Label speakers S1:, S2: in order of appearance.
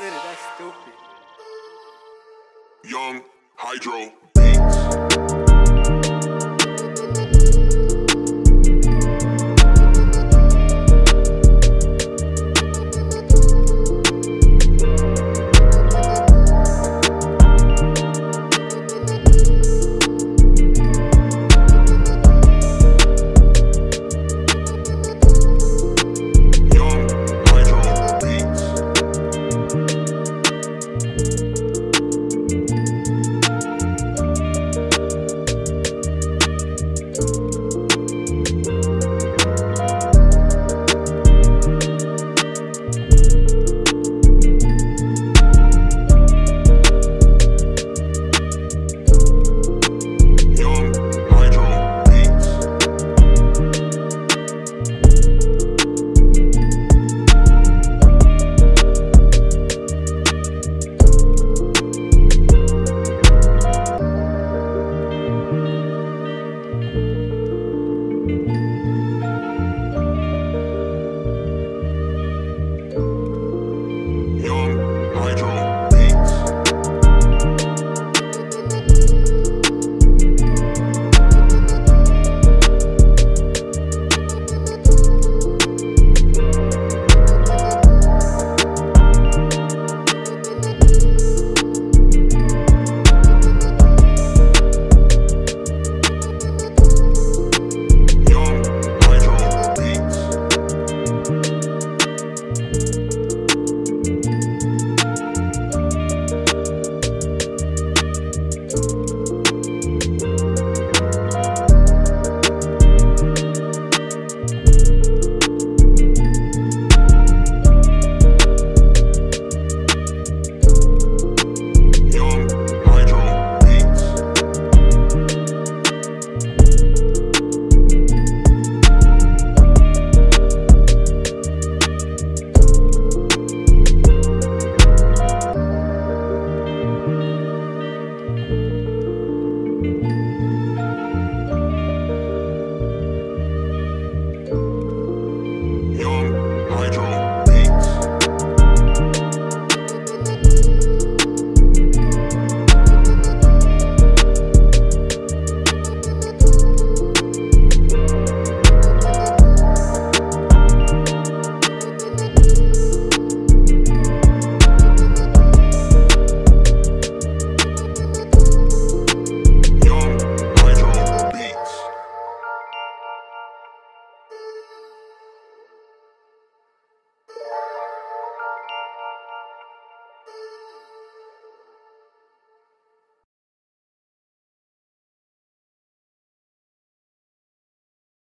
S1: That's stupid.
S2: Young Hydro Beats.